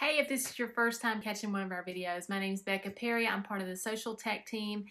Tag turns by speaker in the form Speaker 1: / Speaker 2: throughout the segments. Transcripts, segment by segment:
Speaker 1: Hey, if this is your first time catching one of our videos, my name is Becca Perry. I'm part of the social tech team,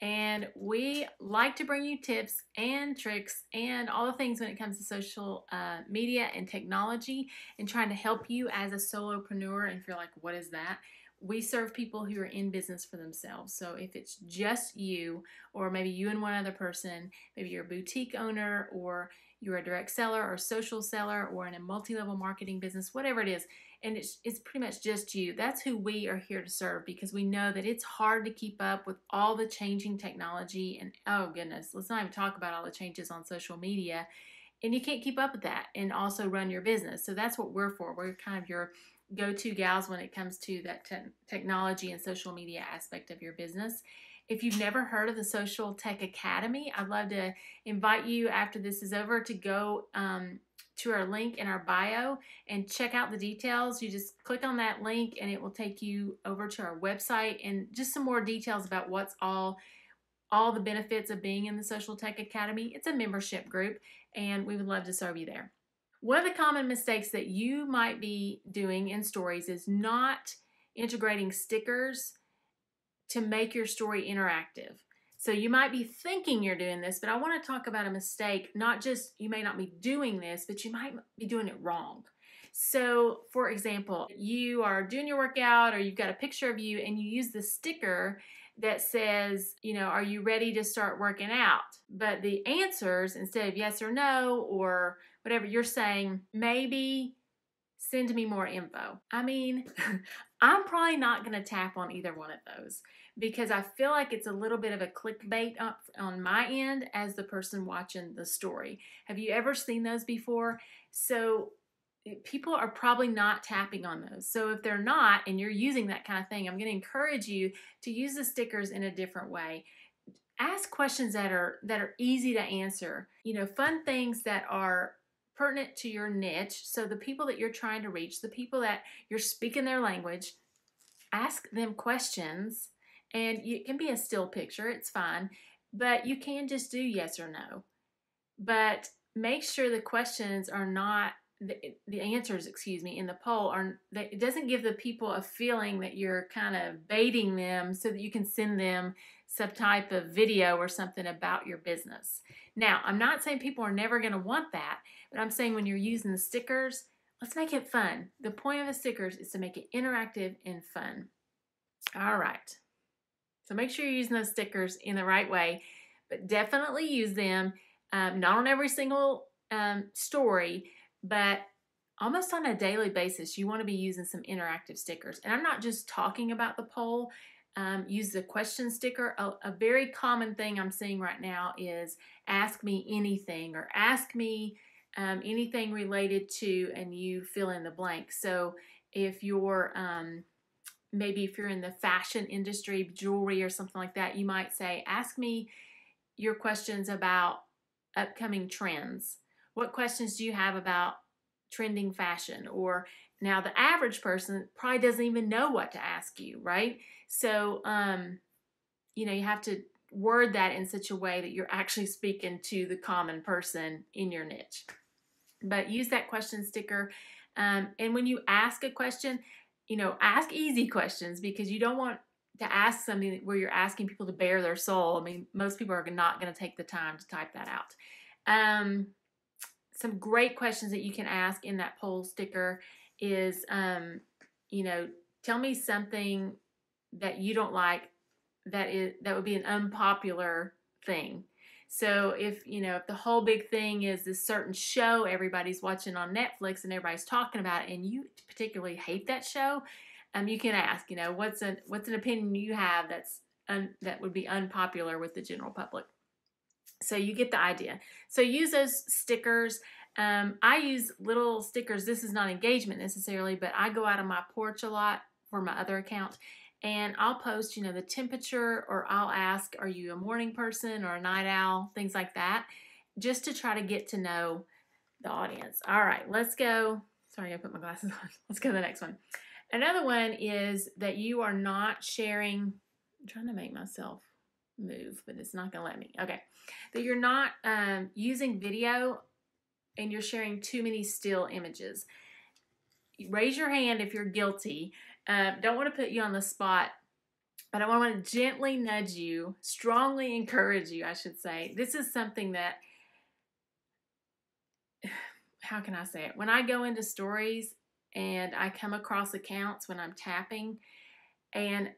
Speaker 1: and we like to bring you tips and tricks and all the things when it comes to social uh, media and technology and trying to help you as a solopreneur. And if you're like, what is that? We serve people who are in business for themselves. So if it's just you, or maybe you and one other person, maybe you're a boutique owner, or you're a direct seller, or social seller, or in a multi-level marketing business, whatever it is, and it's it's pretty much just you. That's who we are here to serve because we know that it's hard to keep up with all the changing technology and oh goodness, let's not even talk about all the changes on social media. And you can't keep up with that and also run your business. So that's what we're for. We're kind of your go-to gals when it comes to that te- technology and social media aspect of your business. If you've never heard of the Social Tech Academy, I'd love to invite you after this is over to go um, to our link in our bio and check out the details. You just click on that link and it will take you over to our website and just some more details about what's all all the benefits of being in the Social Tech Academy. It's a membership group and we would love to serve you there. One of the common mistakes that you might be doing in stories is not integrating stickers to make your story interactive. So you might be thinking you're doing this, but I want to talk about a mistake. Not just you may not be doing this, but you might be doing it wrong. So, for example, you are doing your workout or you've got a picture of you and you use the sticker that says, you know, are you ready to start working out? But the answers, instead of yes or no or whatever, you're saying maybe send me more info. I mean, I'm probably not going to tap on either one of those because I feel like it's a little bit of a clickbait up on my end as the person watching the story. Have you ever seen those before? So eh, people are probably not tapping on those. So if they're not and you're using that kind of thing, I'm going to encourage you to use the stickers in a different way. Ask questions that are that are easy to answer. You know, fun things that are pertinent to your niche. So the people that you're trying to reach, the people that you're speaking their language, ask them questions and it can be a still picture, it's fine, but you can just do yes or no. But make sure the questions are not the, the answers, excuse me, in the poll are that it doesn't give the people a feeling that you're kind of baiting them so that you can send them some type of video or something about your business. Now, I'm not saying people are never going to want that, but I'm saying when you're using the stickers, let's make it fun. The point of the stickers is to make it interactive and fun. All right. So make sure you're using those stickers in the right way, but definitely use them um, not on every single um, story, but almost on a daily basis, you want to be using some interactive stickers. And I'm not just talking about the poll. Um, use the question sticker. A, a, very common thing I'm seeing right now is ask me anything or ask me um, anything related to, and you fill in the blank. So if you're um, maybe if you're in the fashion industry, jewelry or something like that, you might say, ask me your questions about upcoming trends. What questions do you have about trending fashion? Or now the average person probably doesn't even know what to ask you, right? So, um, you know, you have to word that in such a way that you're actually speaking to the common person in your niche. But use that question sticker. Um, and when you ask a question, you know, ask easy questions because you don't want to ask something where you're asking people to bare their soul. I mean, most people are not going to take the time to type that out. Um, some great questions that you can ask in that poll sticker is, um, you know, tell me something that you don't like that is that would be an unpopular thing. So if you know if the whole big thing is this certain show everybody's watching on Netflix and everybody's talking about it, and you particularly hate that show, um, you can ask, you know, what's an what's an opinion you have that's un, that would be unpopular with the general public. So you get the idea. So use those stickers. Um, I use little stickers. This is not engagement necessarily, but I go out on my porch a lot for my other account and I'll post, you know, the temperature or I'll ask, are you a morning person or a night owl? Things like that, just to try to get to know the audience. All right, let's go. Sorry, I put my glasses on. Let's go to the next one. Another one is that you are not sharing. I'm trying to make myself move, but it's not going to let me. Okay. That you're not um, using video and you're sharing too many still images. Raise your hand if you're guilty. Uh, don't want to put you on the spot, but I want to gently nudge you, strongly encourage you, I should say. This is something that, how can I say it? When I go into stories and I come across accounts when I'm tapping, and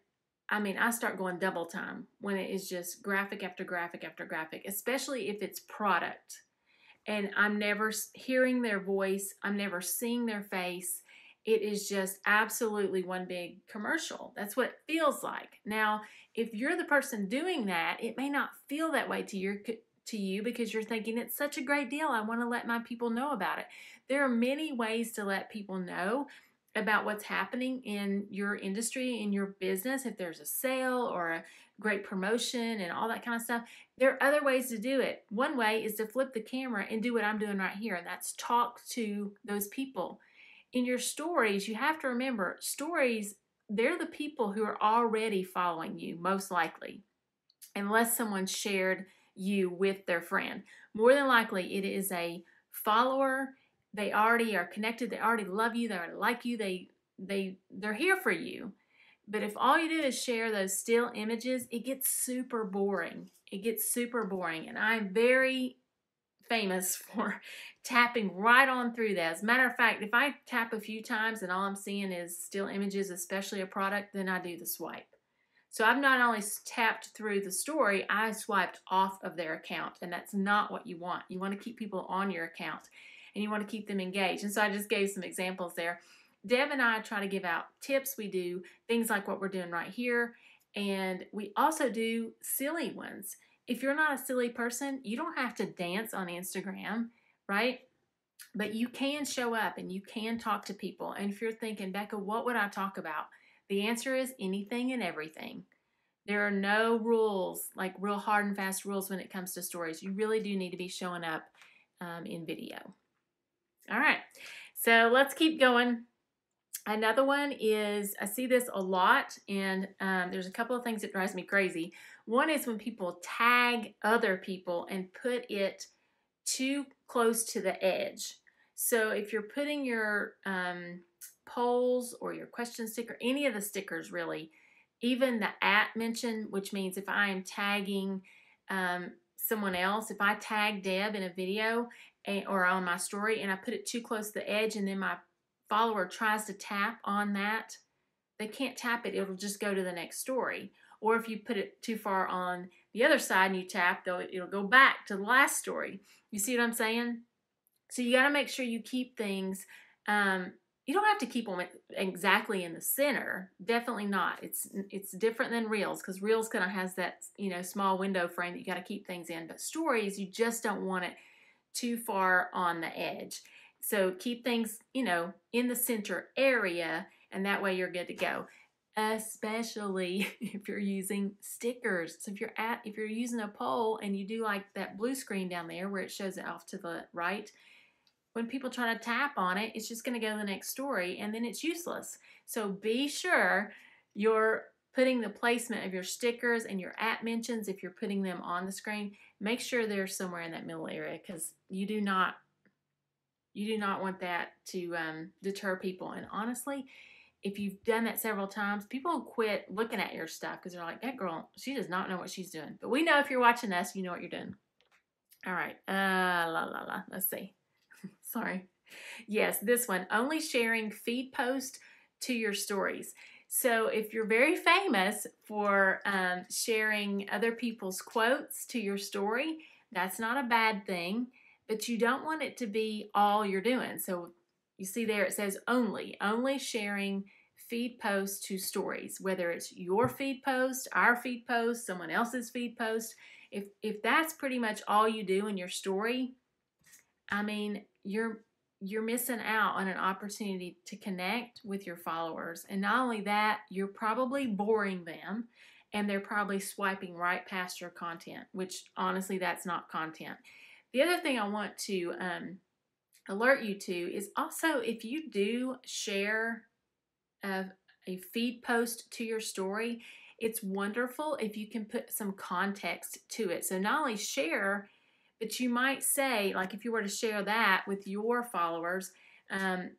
Speaker 1: I mean, I start going double time when it is just graphic after graphic after graphic, especially if it's product. And I'm never hearing their voice, I'm never seeing their face. It is just absolutely one big commercial. That's what it feels like. Now, if you're the person doing that, it may not feel that way to your to you because you're thinking it's such a great deal. I want to let my people know about it. There are many ways to let people know about what's happening in your industry, in your business, if there's a sale or a great promotion and all that kind of stuff. There are other ways to do it. One way is to flip the camera and do what I'm doing right here, and that's talk to those people. In your stories, you have to remember stories, they're the people who are already following you, most likely, unless someone shared you with their friend. More than likely, it is a follower. They already are connected they already love you they already like you they they they're here for you. But if all you do is share those still images it gets super boring. It gets super boring and i'm very famous for tapping right on through that as a matter of fact if i tap a few times and all i'm seeing is still images especially a product then i do the swipe so I've not only tapped through the story, I swiped off of their account, and that's not what you want. You want to keep people on your account and you want to keep them engaged. And so I just gave some examples there. Deb and I try to give out tips. We do things like what we're doing right here, and we also do silly ones. If you're not a silly person, you don't have to dance on Instagram, right? But you can show up and you can talk to people. And if you're thinking, Becca, what would I talk about? The answer is anything and everything. There are no rules, like real hard and fast rules when it comes to stories. You really do need to be showing up um, in video. All right, so let's keep going. Another one is, I see this a lot, and um, there's a couple of things that drives me crazy. One is when people tag other people and put it too close to the edge. So if you're putting your um, polls or your question sticker, any of the stickers really, even the at mention, which means if I am tagging um, someone else, if I tag Deb in a video or on my story and I put it too close to the edge and then my follower tries to tap on that, they can't tap it. It'll just go to the next story. Or if you put it too far on the other side and you tap, though, it'll go back to the last story. You see what I'm saying? So you got to make sure you keep things. Um, you don't have to keep them exactly in the center. Definitely not. It's it's different than reels because reels kind of has that you know small window frame that you got to keep things in. But stories, you just don't want it too far on the edge. So keep things, you know, in the center area and that way you're good to go. Especially if you're using stickers. So if you're at if you're using a poll and you do like that blue screen down there where it shows it off to the right, when people try to tap on it, it's just going to go to the next story and then it's useless. So be sure you're putting the placement of your stickers and your at mentions, if you're putting them on the screen, make sure they're somewhere in that middle area because you do not you do not want that to um, deter people. And honestly, if you've done that several times, people quit looking at your stuff because they're like, that girl, she does not know what she's doing. But we know if you're watching us, you know what you're doing. All right. Uh, la, la, la. Let's see. Sorry. Yes, this one. Only sharing feed post to your stories. So if you're very famous for um, sharing other people's quotes to your story, that's not a bad thing, but you don't want it to be all you're doing. So you see there it says only, only sharing feed posts to stories, whether it's your feed post, our feed post, someone else's feed post. If if that's pretty much all you do in your story, I mean, you're you're missing out on an opportunity to connect with your followers. And not only that, you're probably boring them and they're probably swiping right past your content, which honestly, that's not content. The other thing I want to um, alert you to is also if you do share a, a feed post to your story, it's wonderful if you can put some context to it. So not only share but you might say, like if you were to share that with your followers, um,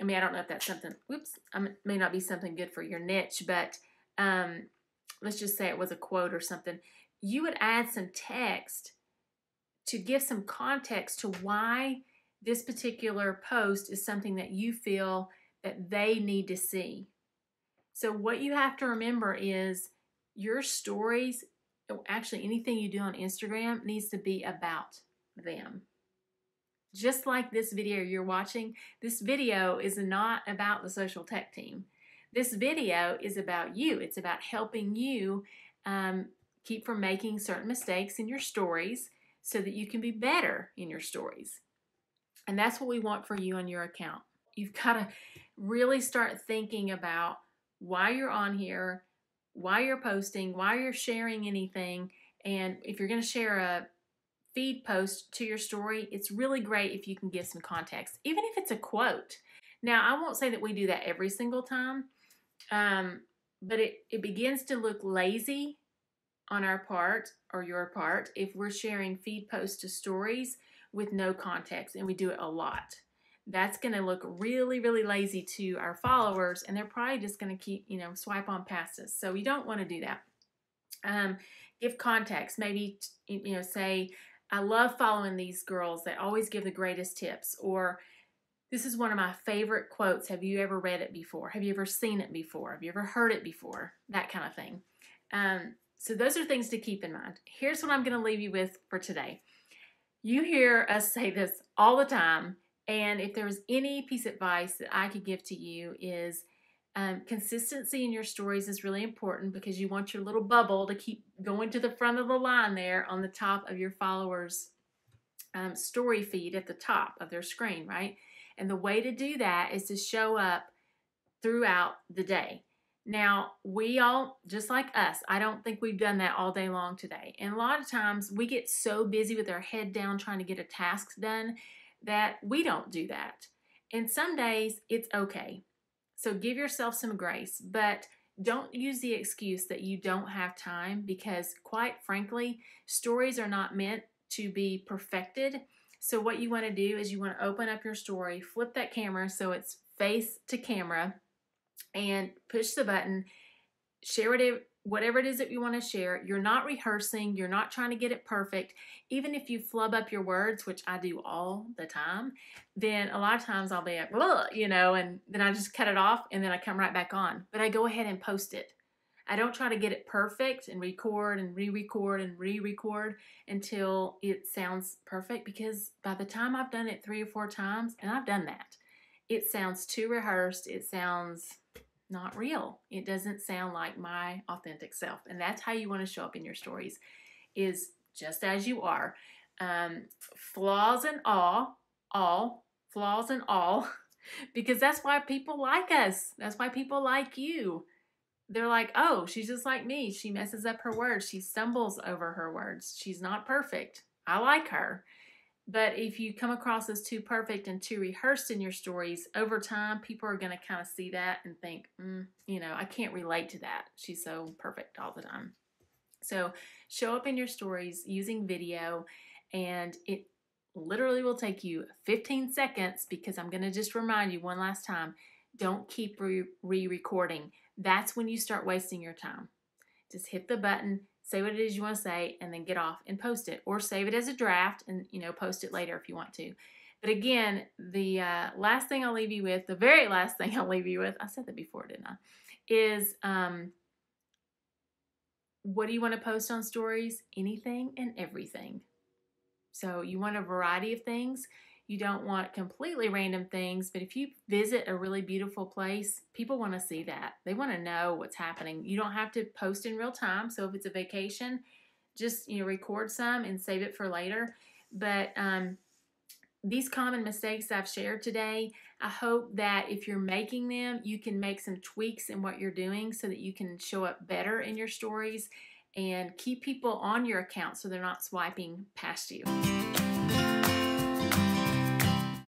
Speaker 1: I mean, I don't know if that's something, whoops, I may not be something good for your niche, but um, let's just say it was a quote or something. You would add some text to give some context to why this particular post is something that you feel that they need to see. So, what you have to remember is your stories, actually, anything you do on Instagram needs to be about them. Just like this video you're watching, this video is not about the social tech team. This video is about you. It's about helping you um, keep from making certain mistakes in your stories so that you can be better in your stories. And that's what we want for you on your account. You've got to really start thinking about why you're on here, why you're posting, why you're sharing anything. And if you're going to share a feed post to your story, it's really great if you can give some context, even if it's a quote. Now, I won't say that we do that every single time, um, but it, it begins to look lazy on our part or your part if we're sharing feed posts to stories with no context, and we do it a lot. That's going to look really, really lazy to our followers, and they're probably just going to keep, you know, swipe on past us. So we don't want to do that. Um, give context. Maybe, you know, say, I love following these girls that always give the greatest tips, or this is one of my favorite quotes. Have you ever read it before? Have you ever seen it before? Have you ever heard it before? That kind of thing. Um, so, those are things to keep in mind. Here's what I'm going to leave you with for today. You hear us say this all the time, and if there was any piece of advice that I could give to you, is um, consistency in your stories is really important because you want your little bubble to keep going to the front of the line there on the top of your followers' um, story feed at the top of their screen, right? And the way to do that is to show up throughout the day. Now, we all, just like us, I don't think we've done that all day long today. And a lot of times we get so busy with our head down trying to get a task done that we don't do that. And some days it's okay. So give yourself some grace, but don't use the excuse that you don't have time because, quite frankly, stories are not meant to be perfected. So, what you want to do is you want to open up your story, flip that camera so it's face to camera, and push the button, share it whatever it is that you want to share. You're not rehearsing, you're not trying to get it perfect. Even if you flub up your words, which I do all the time, then a lot of times I'll be like, you know, and then I just cut it off and then I come right back on. But I go ahead and post it. I don't try to get it perfect and record and re record and re record until it sounds perfect because by the time I've done it three or four times, and I've done that, it sounds too rehearsed. It sounds not real. It doesn't sound like my authentic self. And that's how you want to show up in your stories is just as you are. Um, flaws and all, all, flaws and all, because that's why people like us. That's why people like you. They're like, oh, she's just like me. She messes up her words. She stumbles over her words. She's not perfect. I like her. But if you come across as too perfect and too rehearsed in your stories, over time, people are going to kind of see that and think, mm, you know, I can't relate to that. She's so perfect all the time. So show up in your stories using video, and it literally will take you 15 seconds because I'm going to just remind you one last time don't keep re recording. That's when you start wasting your time. Just hit the button, say what it is you want to say, and then get off and post it, or save it as a draft and you know post it later if you want to. But again, the uh, last thing I'll leave you with, the very last thing I'll leave you with, I said that before, didn't I? Is um, what do you want to post on stories? Anything and everything. So you want a variety of things. You don't want completely random things, but if you visit a really beautiful place, people want to see that. They want to know what's happening. You don't have to post in real time. So if it's a vacation, just you know record some and save it for later. But um, these common mistakes I've shared today, I hope that if you're making them, you can make some tweaks in what you're doing so that you can show up better in your stories and keep people on your account so they're not swiping past you.